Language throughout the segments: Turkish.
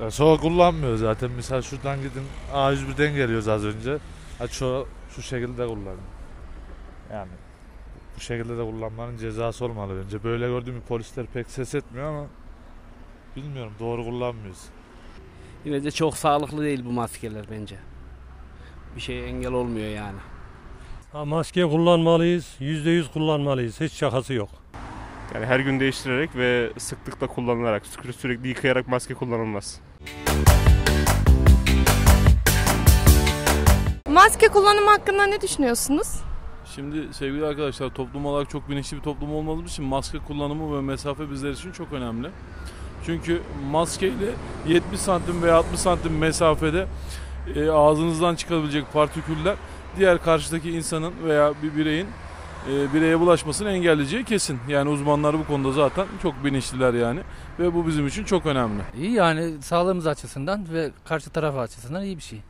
Ya çoğu kullanmıyor zaten. Misal şuradan gidin A101'den geliyoruz az önce. Ha çoğu şu şekilde kullanıyor. Yani bu şekilde de kullanmanın cezası olmalı bence. Böyle gördüğüm polisler pek ses etmiyor ama bilmiyorum doğru kullanmıyoruz. Yine de çok sağlıklı değil bu maskeler bence. Bir şeye engel olmuyor yani. Ha, maske kullanmalıyız. Yüzde yüz kullanmalıyız. Hiç şakası yok. Yani her gün değiştirerek ve sıklıkla kullanılarak, sürekli, sürekli yıkayarak maske kullanılmaz. Maske kullanımı hakkında ne düşünüyorsunuz? Şimdi sevgili arkadaşlar toplum olarak çok bilinçli bir toplum olmadığımız için maske kullanımı ve mesafe bizler için çok önemli. Çünkü maskeyle 70 santim veya 60 santim mesafede e, ağzınızdan çıkabilecek partiküller diğer karşıdaki insanın veya bir bireyin e, bireye bulaşmasını engelleyeceği kesin. Yani uzmanlar bu konuda zaten çok bilinçliler yani ve bu bizim için çok önemli. İyi yani sağlığımız açısından ve karşı taraf açısından iyi bir şey.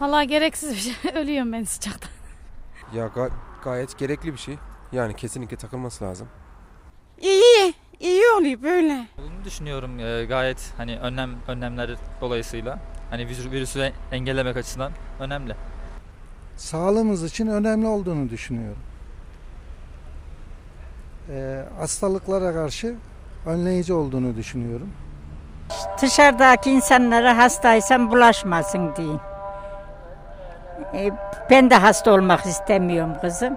Vallahi gereksiz bir şey. Ölüyorum ben sıcaktan. Ya ga- gayet gerekli bir şey. Yani kesinlikle takılması lazım. İyi, iyi oluyor böyle. Olduğunu düşünüyorum e, gayet hani önlem önlemler dolayısıyla hani virüs, virüsü engellemek açısından önemli. Sağlığımız için önemli olduğunu düşünüyorum. Ee, hastalıklara karşı önleyici olduğunu düşünüyorum. Dışarıdaki insanlara hastaysan bulaşmasın diye. Ee, ben de hasta olmak istemiyorum kızım.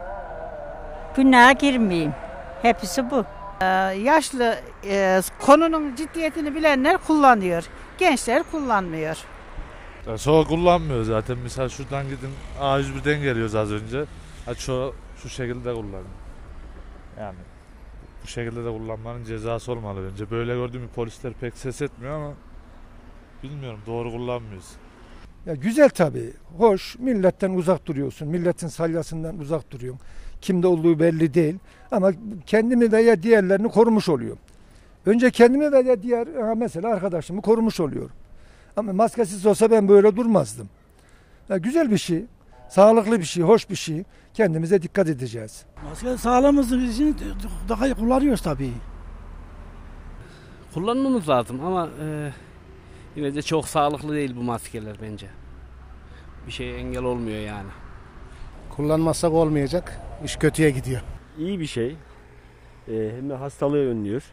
Günaha girmeyeyim. Hepsi bu. yaşlı e, konunun ciddiyetini bilenler kullanıyor. Gençler kullanmıyor. Ya çoğu kullanmıyor zaten. Misal şuradan gidin A101'den geliyoruz az önce. Ha çoğu şu şekilde kullanıyor. Yani bu şekilde de kullanmanın cezası olmalı bence. Böyle gördüğüm polisler pek ses etmiyor ama bilmiyorum doğru kullanmıyoruz. Ya güzel tabii. Hoş. Milletten uzak duruyorsun. Milletin salyasından uzak duruyorsun. Kimde olduğu belli değil. Ama kendimi veya diğerlerini korumuş oluyorum. Önce kendimi veya diğer mesela arkadaşımı korumuş oluyorum. Ama maskesiz olsa ben böyle durmazdım. Ya güzel bir şey. Sağlıklı bir şey, hoş bir şey. Kendimize dikkat edeceğiz. Maske sağlığımız için daha iyi kullanıyoruz tabii. Kullanmamız lazım ama e, yine de çok sağlıklı değil bu maskeler bence. Bir şeye engel olmuyor yani. Kullanmazsak olmayacak. İş kötüye gidiyor. İyi bir şey. Ee, hem de hastalığı önlüyor.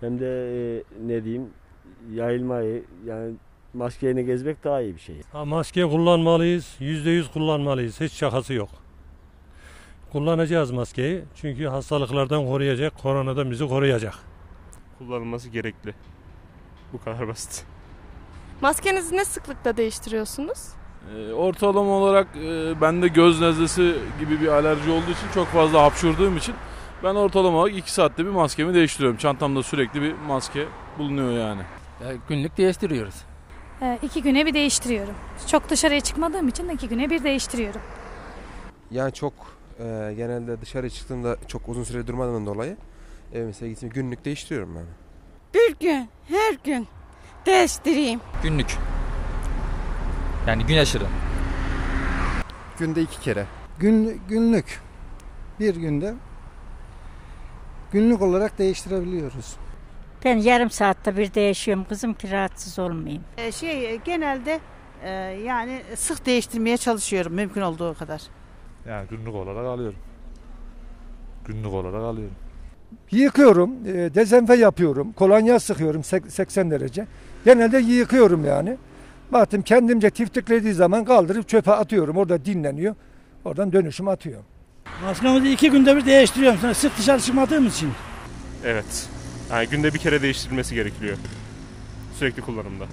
Hem de e, ne diyeyim yayılmayı yani maskeyle gezmek daha iyi bir şey. Ha, maske kullanmalıyız. Yüzde yüz kullanmalıyız. Hiç şakası yok. Kullanacağız maskeyi. Çünkü hastalıklardan koruyacak. Koronadan bizi koruyacak. Kullanılması gerekli. Bu kadar basit. Maskenizi ne sıklıkta değiştiriyorsunuz? E, ortalama olarak e, bende göz nezlesi gibi bir alerji olduğu için çok fazla hapşurduğum için ben ortalama olarak 2 saatte bir maskemi değiştiriyorum. Çantamda sürekli bir maske bulunuyor yani. Ya, günlük değiştiriyoruz. Ee, iki güne bir değiştiriyorum. Çok dışarıya çıkmadığım için iki güne bir değiştiriyorum. Yani çok e, genelde dışarı çıktığımda çok uzun süre durmadığımdan dolayı eve mesela gittim günlük değiştiriyorum ben. Bir gün, her gün değiştireyim. Günlük. Yani gün aşırı. Günde iki kere. Gün, günlük. Bir günde günlük olarak değiştirebiliyoruz. Ben yarım saatte bir değişiyorum kızım ki rahatsız olmayayım. E, şey e, genelde e, yani sık değiştirmeye çalışıyorum mümkün olduğu kadar. Yani günlük olarak alıyorum. Günlük olarak alıyorum. Yıkıyorum, e, dezenfe yapıyorum, kolonya sıkıyorum sek- 80 derece. Genelde yıkıyorum yani. Baktım kendimce tiftiklediği zaman kaldırıp çöpe atıyorum. Orada dinleniyor. Oradan dönüşüm atıyor. Maskemizi iki günde bir değiştiriyorum. Sonra sık dışarı çıkmadığımız için. Evet. Yani günde bir kere değiştirilmesi gerekiyor. Sürekli kullanımda.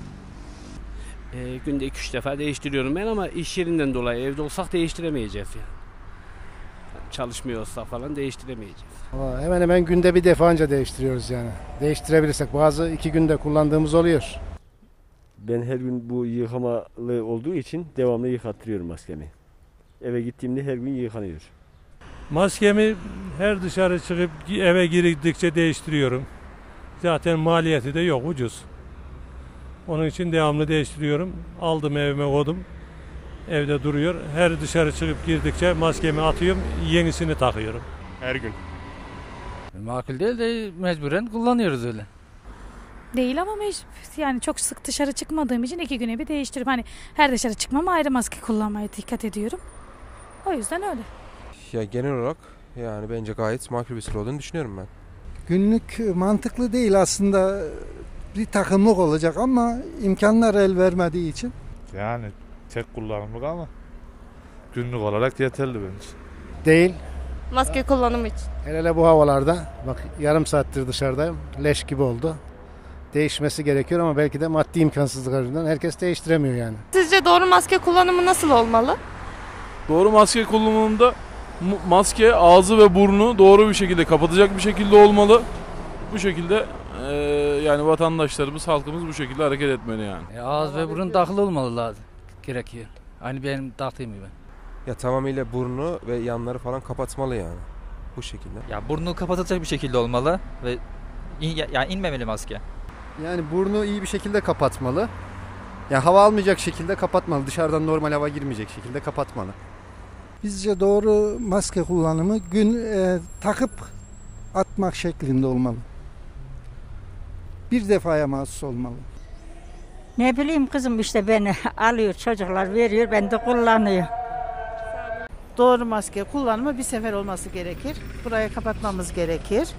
E, günde 2-3 defa değiştiriyorum ben ama iş yerinden dolayı evde olsak değiştiremeyeceğiz yani. Yani Çalışmıyorsak falan değiştiremeyeceğiz. Ama hemen hemen günde bir defa önce değiştiriyoruz yani. Değiştirebilirsek bazı iki günde kullandığımız oluyor. Ben her gün bu yıkamalı olduğu için devamlı yıkattırıyorum maskemi. Eve gittiğimde her gün yıkanıyor. Maskemi her dışarı çıkıp eve girdikçe değiştiriyorum. Zaten maliyeti de yok ucuz. Onun için devamlı değiştiriyorum. Aldım evime koydum. Evde duruyor. Her dışarı çıkıp girdikçe maskemi atıyorum. Yenisini takıyorum. Her gün. Makul değil de mecburen kullanıyoruz öyle. Değil ama mec- yani çok sık dışarı çıkmadığım için iki güne bir değiştiriyorum. Hani her dışarı çıkmam ayrı maske kullanmaya dikkat ediyorum. O yüzden öyle. Ya genel olarak yani bence gayet makul bir süre olduğunu düşünüyorum ben. Günlük mantıklı değil aslında bir takımlık olacak ama imkanlar el vermediği için. Yani tek kullanımlık ama günlük olarak yeterli bence. Değil. Maske kullanımı için. Hele hele bu havalarda bak yarım saattir dışarıdayım. Leş gibi oldu. Değişmesi gerekiyor ama belki de maddi imkansızlıklarından herkes değiştiremiyor yani. Sizce doğru maske kullanımı nasıl olmalı? Doğru maske kullanımında maske ağzı ve burnu doğru bir şekilde kapatacak bir şekilde olmalı. Bu şekilde eee, yani vatandaşlarımız, halkımız bu şekilde hareket etmeli yani. E, ağız ve burun takılı olmalı lazım. Gerekiyor. Aynı benim taktığım gibi. Ya tamamıyla burnu ve yanları falan kapatmalı yani. Bu şekilde. Ya burnu kapatılacak bir şekilde olmalı ve in, ya, yani inmemeli maske. Yani burnu iyi bir şekilde kapatmalı. Yani hava almayacak şekilde kapatmalı. Dışarıdan normal hava girmeyecek şekilde kapatmalı. Bizce doğru maske kullanımı gün e, takıp atmak şeklinde olmalı. Bir defaya mahsus olmalı. Ne bileyim kızım işte beni alıyor çocuklar veriyor ben de kullanıyor. Doğru maske kullanımı bir sefer olması gerekir. Burayı kapatmamız gerekir.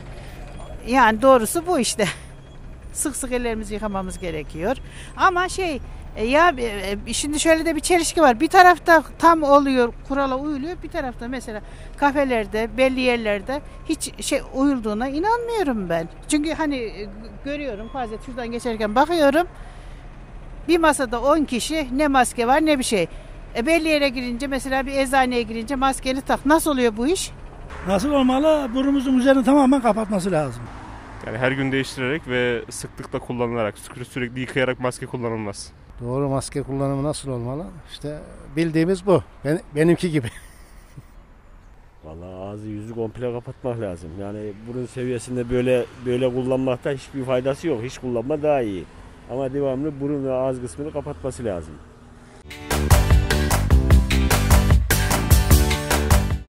Yani doğrusu bu işte. Sık sık ellerimizi yıkamamız gerekiyor. Ama şey e, ya e, şimdi şöyle de bir çelişki var. Bir tarafta tam oluyor, kurala uyuluyor. Bir tarafta mesela kafelerde, belli yerlerde hiç şey uyulduğuna inanmıyorum ben. Çünkü hani e, görüyorum, fazla şuradan geçerken bakıyorum. Bir masada 10 kişi ne maske var ne bir şey. E belli yere girince mesela bir eczaneye girince maskeni tak. Nasıl oluyor bu iş? Nasıl olmalı? Burnumuzun üzerini tamamen kapatması lazım. Yani her gün değiştirerek ve sıklıkla kullanılarak, sü- sürekli yıkayarak maske kullanılmaz. Doğru maske kullanımı nasıl olmalı? İşte bildiğimiz bu. Ben, benimki gibi. Vallahi ağzı yüzü komple kapatmak lazım. Yani burun seviyesinde böyle böyle kullanmakta hiçbir faydası yok. Hiç kullanma daha iyi. Ama devamlı burun ve ağız kısmını kapatması lazım.